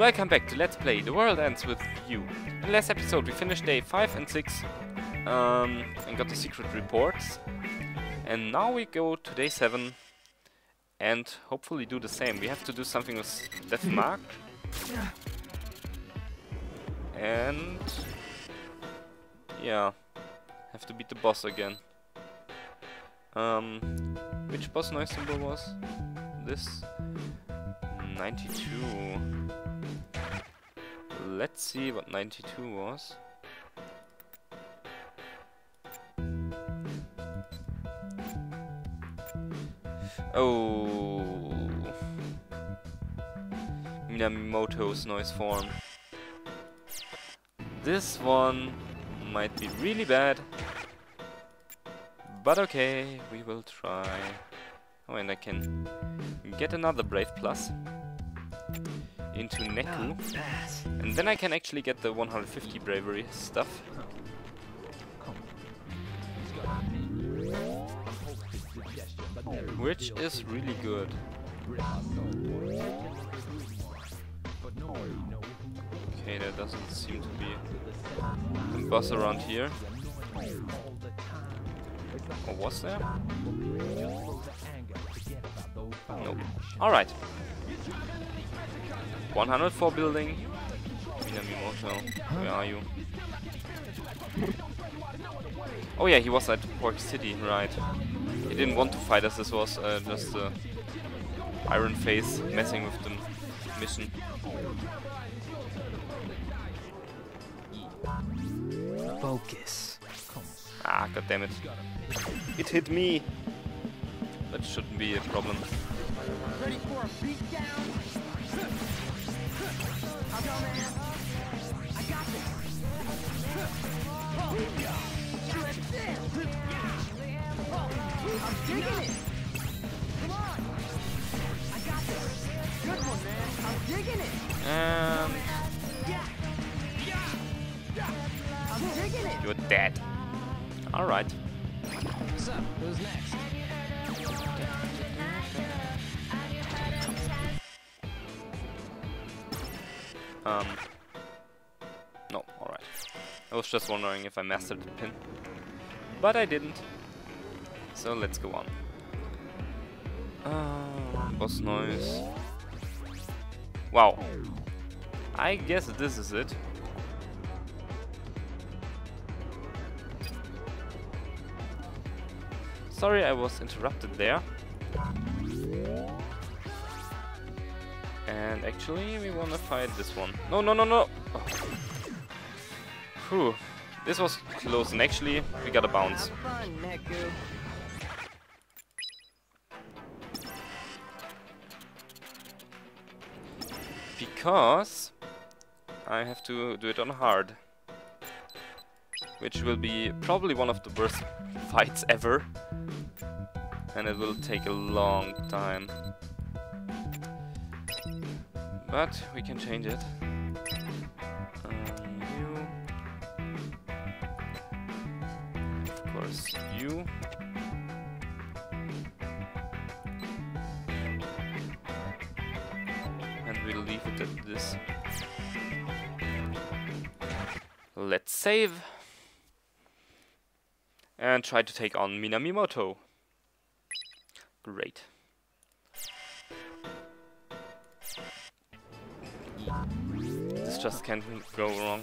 Welcome back to Let's Play The World Ends With You. In the last episode we finished day 5 and 6 um, and got the secret reports. And now we go to day 7 and hopefully do the same. We have to do something with Death Mark. And... Yeah, have to beat the boss again. Um, which boss noise symbol was this? 92. Let's see what 92 was. Oh. Minamimoto's noise form. This one might be really bad. But okay, we will try. Oh, and I can get another Brave Plus into Neku. And then I can actually get the 150 bravery stuff. Which is really good. Okay, there doesn't seem to be a boss around here. Or was there? Nope. Alright. 104 building. Minamimoto, where are you? Oh yeah, he was at Pork City, right. He didn't want to fight us, this was uh, just uh, Iron Face messing with the mission. Focus. Ah, god damn it. It hit me! That shouldn't be a problem. Was just wondering if I mastered the pin. But I didn't. So let's go on. Uh, boss noise. Wow. I guess this is it. Sorry I was interrupted there. And actually, we wanna fight this one. No, no, no, no! Oh. Whew. This was close, and actually, we got a bounce. Fun, Because I have to do it on hard. Which will be probably one of the worst fights ever. And it will take a long time. But we can change it. You. And we'll leave it at this. Let's save. And try to take on Minamimoto. Great. This just can't go wrong.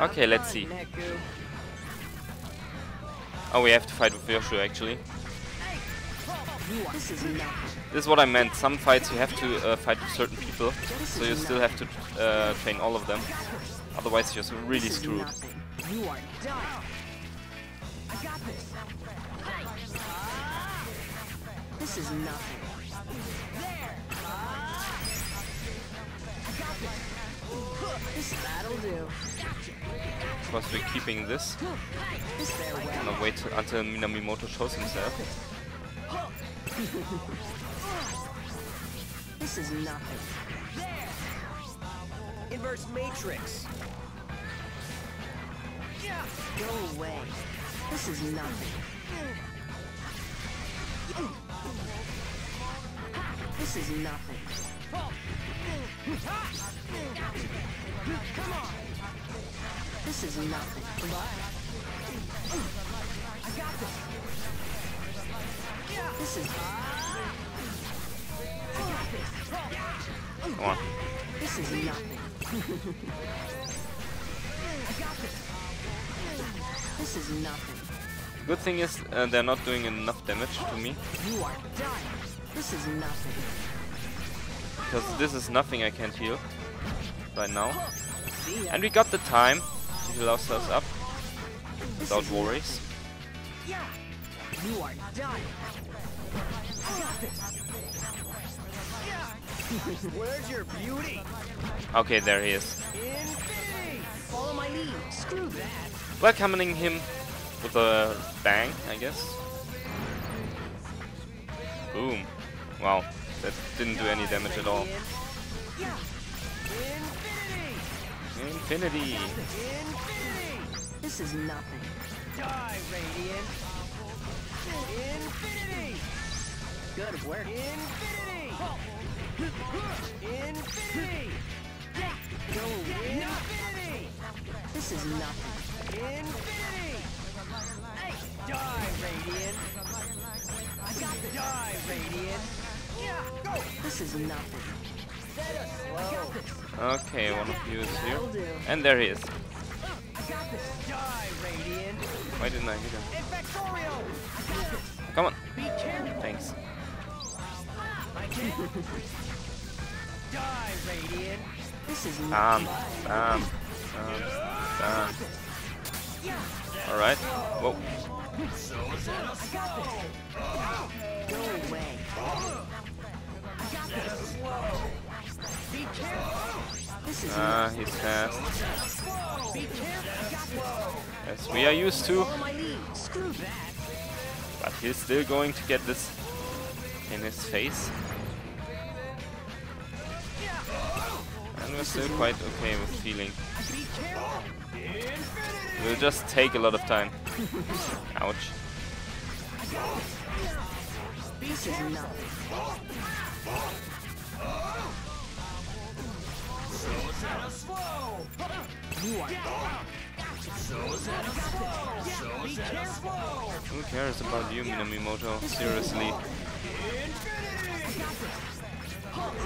Okay, let's see. Oh, we have to fight with Joshua actually. This is what I meant. Some fights you have to uh, fight with certain people, so you still have to uh, train all of them. Otherwise, you're really screwed. This is nothing. That'll do. Course, we're keeping this. This. I'm gonna wait until Minamimoto shows himself. This is nothing. There. Inverse matrix. Go away. This is nothing. This is nothing. This is nothing. This is Come on. this is nothing. This is nothing. Good thing is uh, they're not doing enough damage to me. You are done. This is nothing. Because this is nothing I can't heal right now. And we got the time to heal ourselves up without worries. You are done. Where's your beauty? Okay, there he is. Infinity! Follow my lead. Screw that. Welcoming him with a bang, I guess. Boom. Wow, that didn't do any damage at all. Infinity! Infinity. Infinity! This is nothing. Die, Radiant! Infinity! Good work. Infinity! Infinity! Go away. Infinity! This is nothing. Infinity! Die, Radiant! I got this! Die, Radiant! Yeah, go! This is nothing. Okay, one of you is here. And there he is. Why didn't I hit him? Come on. Thanks. Um, um, um, Die, Radiant! This is Bam. nothing. Bam. Bam. Bam. Alright. Whoa. Go away. Ah, he's fast. As we are used to. But he's still going to get this in his face. And we're still quite okay with healing. Will just take a lot of time. Ouch. This is. You are Be careful! Who cares about you, Minamimoto? Seriously.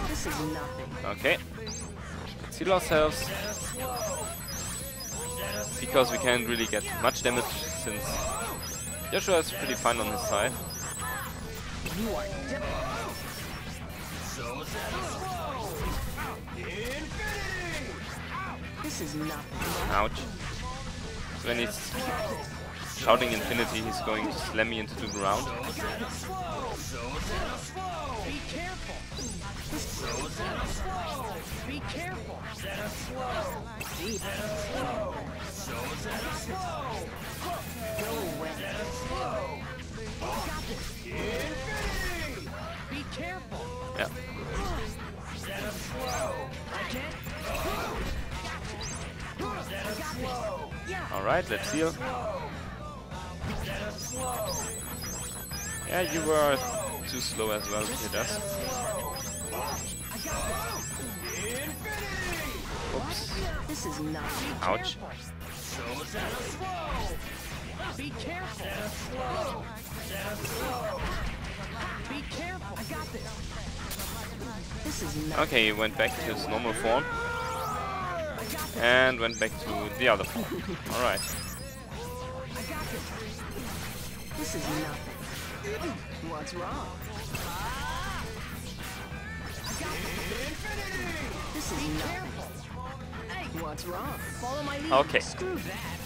This is nothing. Okay. Let's heal ourselves. Because we can't really get much damage since Joshua is pretty fine on his side. Is nothing. Ouch. So when he's shouting infinity, he's going to slam me into the ground. Be Alright, let's heal. Yeah, you were too slow as well to hit us. Oops. This is not Ouch. Be careful! Be careful! I got this! This is nothing. Okay, he went back to his normal form. And went back to the other form. Alright. This is nothing. What's wrong? This is nothing. What's wrong? Follow my lead. Okay. Screw that.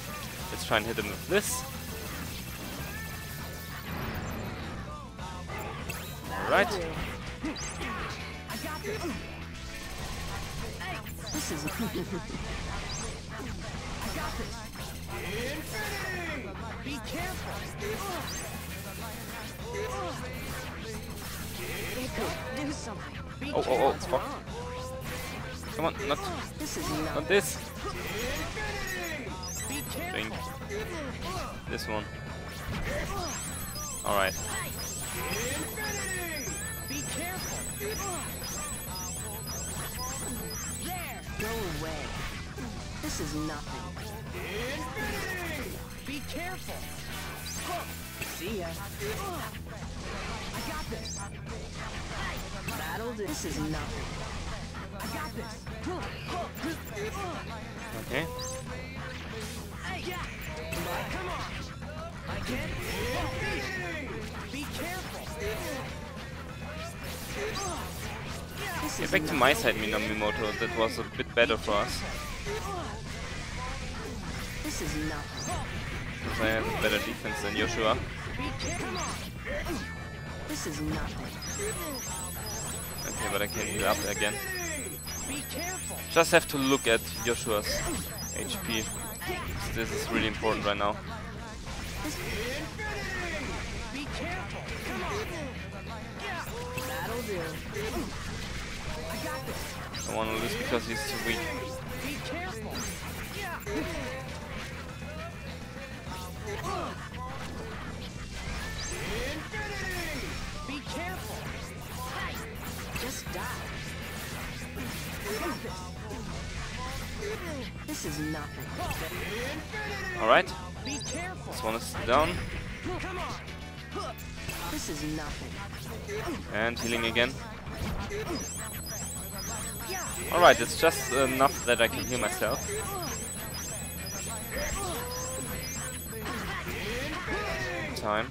Let's try and hit him with this. Alright. This is Be careful! Echo, do something. Be Oh, oh, oh, fuck. Come on, not, This is not nothing. this. Careful! Drink. This one. Alright. Be careful. There. Go away. This is nothing. Infinity! Be careful. See ya. I got this. That'll. This is nothing. I got this. Okay. Yeah. Come on. I can't... Be careful. Is back to my side, Minamimoto. That was a bit better for us. This is nothing. Because I have better defense than Joshua. This is nothing. Okay, but I can heal up again. Just have to look at Joshua's HP. This is really important right now. Be careful. Come on. That'll do. I. Want to lose because he's too weak. Be careful. Be careful. Just die. This is nothing. Alright, this one is down. This is nothing. And healing again. Alright, it's just enough that I can heal myself. Time.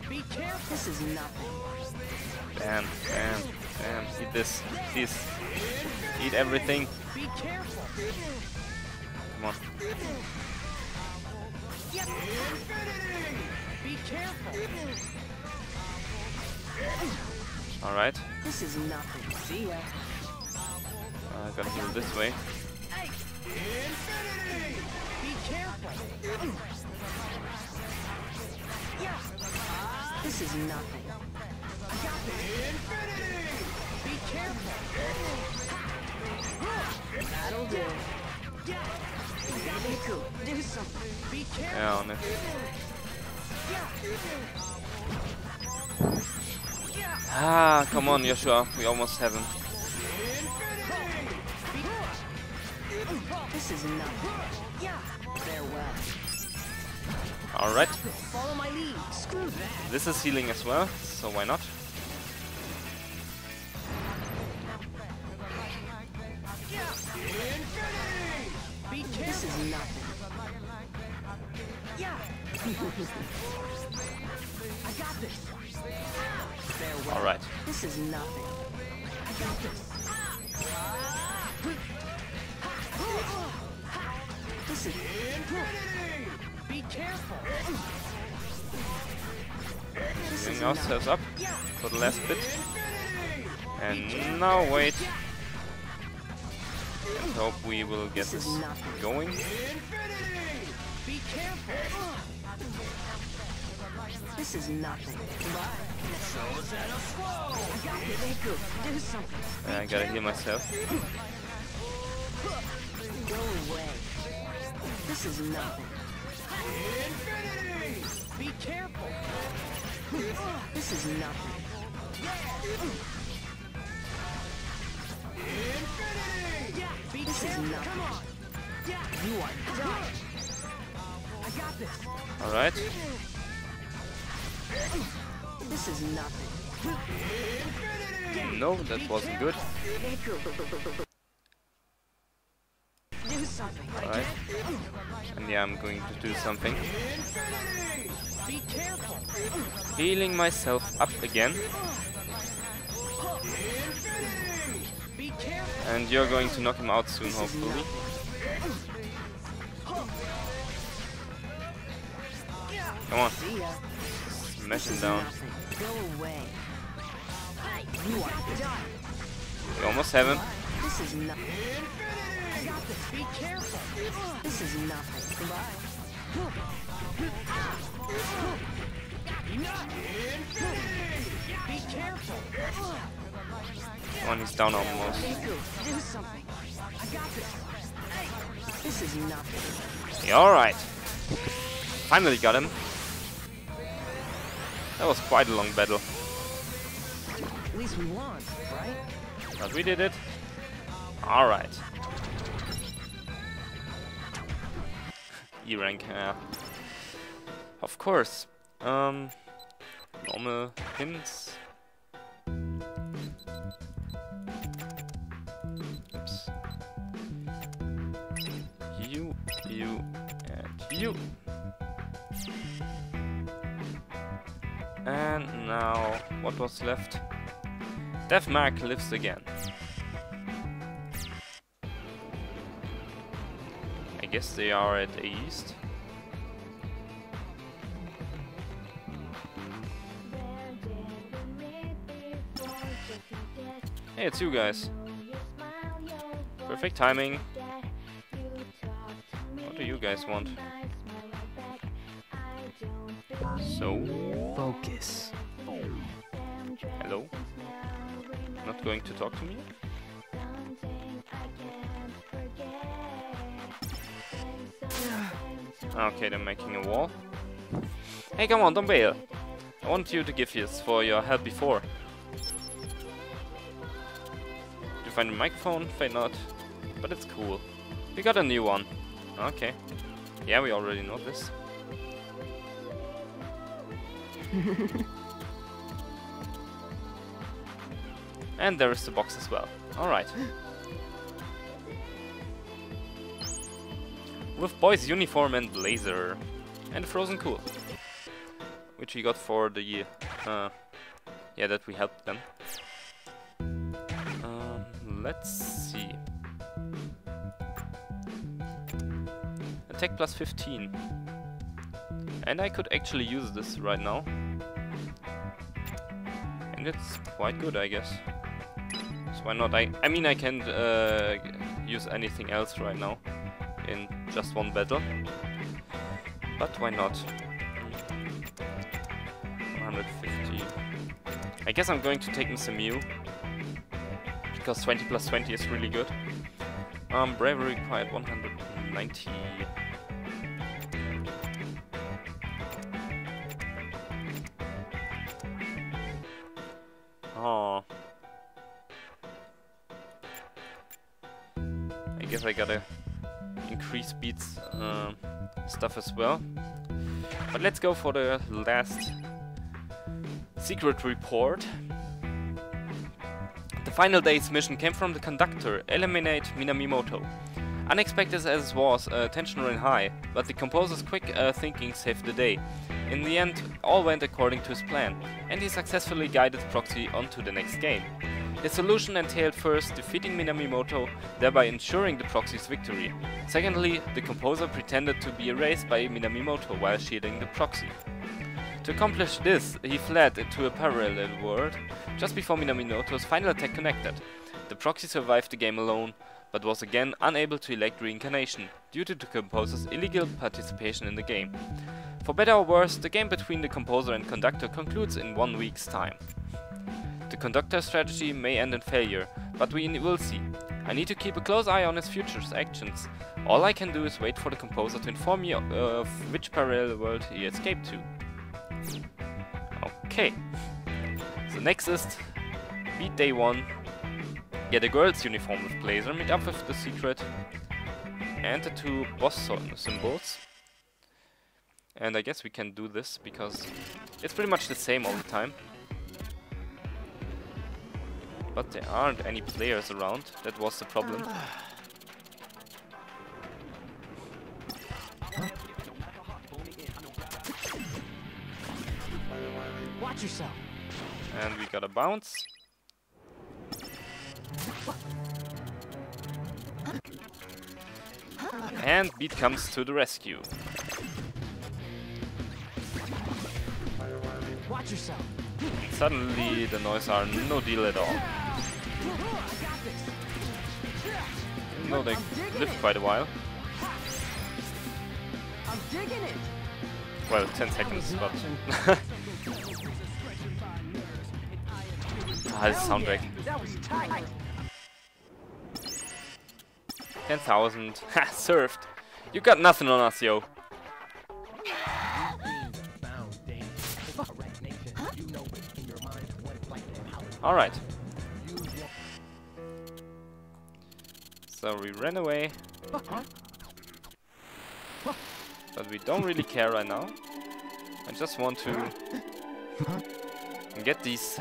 Bam, bam, bam. Eat this. Please. Eat everything. Come on. Alright. This is nothing. See ya. Uh, gotta heal this way. This is nothing. Be careful. That'll do. Miku, do something. Be careful. Yeah, on it. Ah, come on, Joshua. We almost have him. This is nothing. Farewell. Alright. Follow my lead. Screw that. This is healing as well, so why not? This is nothing. I got this. Farewell. Alright. This is nothing. I got this. Is Be careful. is Healing nothing. up for the last bit. And now wait. And hope we will get This this going. Be careful. This is nothing. Miku, do something. I gotta heal myself. Go away. This is nothing. Be careful. This is nothing. Be This is careful. nothing. Come on. You are done. I got this. Alright. This is nothing. No, that wasn't good. Alright. And yeah, I'm going to do something. Healing myself up again. And you're going to knock him out soon, hopefully. Come on, smash him down. We almost have him. Be careful. This is nothing. Goodbye. Be careful. Come on, he's down almost. Do something. I got this. This is nothing. Yeah, Alright. Finally got him. That was quite a long battle. At least we won, right? But we did it. Alright. E rank, yeah. Of course. Um, normal hints. Oops. You, you, and you. And now, what was left? Death Mark lives again. Guess they are at east. Hey, it's you guys. Perfect timing. What do you guys want? So, Focus. hello? Not going to talk to me? Ah, okay, they're making a wall. Hey, come on, don't bail. I want you to give this for your help before. Did You find a microphone? Fade not. But it's cool. We got a new one. Okay. Yeah, we already know this. and there is the box as well. Alright. With boy's uniform and blazer. And frozen cool. Which we got for the... Uh, yeah, that we helped them. Um, let's see. Attack plus 15. And I could actually use this right now. And it's quite good, I guess. So why not? I, I mean, I can uh, use anything else right now in just one battle. But why not? 150. I guess I'm going to take Mr. Mew. Because 20 plus 20 is really good. Um, bravery required 190. Oh. I guess I gotta uh, stuff as well. But let's go for the last secret report. The final day's mission came from the conductor, eliminate Minamimoto. Unexpected as it was, uh, tension ran high, but the composer's quick uh, thinking saved the day. In the end, all went according to his plan, and he successfully guided Proxy onto the next game. His solution entailed first defeating Minamimoto, thereby ensuring the Proxy's victory. Secondly, the composer pretended to be erased by Minamimoto while shielding the Proxy. To accomplish this, he fled into a parallel world just before Minamimoto's final attack connected. The Proxy survived the game alone, but was again unable to elect reincarnation due to the composer's illegal participation in the game. For better or worse, the game between the composer and conductor concludes in one week's time. The conductor's strategy may end in failure, but we will see. I need to keep a close eye on his future actions. All I can do is wait for the composer to inform me of which parallel world he escaped to. Okay. So next is beat day 1. Get a girl's uniform with blazer, meet up with the secret and the two boss symbols. And I guess we can do this because it's pretty much the same all the time. But there aren't any players around, that was the problem. Watch yourself. And we got a bounce. And Beat comes to the rescue. Watch yourself. Suddenly the noise are no deal at all. Even though they live quite a while. I'm digging it. Well, 10 seconds, but... ah, this soundtrack. That was 10,000. Ha, served. You got nothing on us, yo. Alright. So we ran away. But we don't really care right now. I just want to get these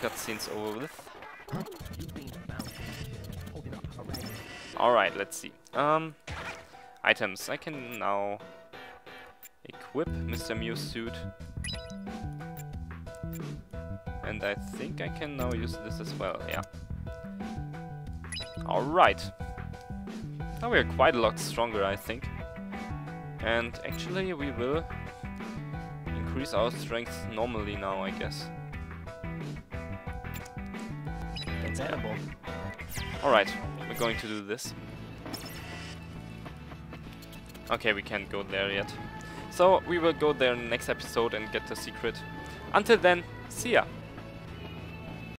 cutscenes over with. Alright, let's see. Um, items. I can now equip Mr. Mew's suit. And I think I can now use this as well, yeah. Alright. Now we are quite a lot stronger, I think. And actually we will increase our strength normally now, I guess. That's edible. Alright, we're going to do this. Okay, we can't go there yet. So we will go there in the next episode and get the secret. Until then, see ya!